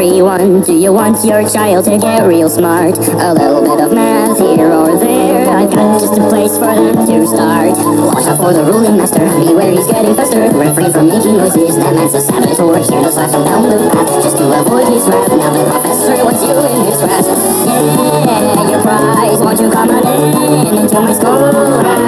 Do you want your child to get real smart? A little bit of math here or there. I've got just a place for them to start. Watch out for the ruling master. Beware, he's getting faster. Refrain from making noises. That man's a saboteur. Here to slash him down the path just to avoid his wrath. Now the professor wants you in his grasp. Yeah, your prize. Won't you come on in into my schoolhouse?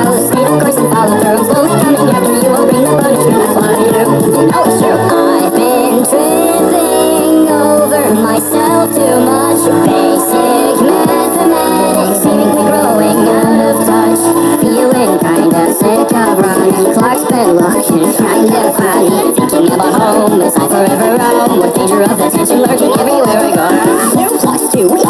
Home as I forever roam with danger of the tension lurking everywhere I go. Two plus two, we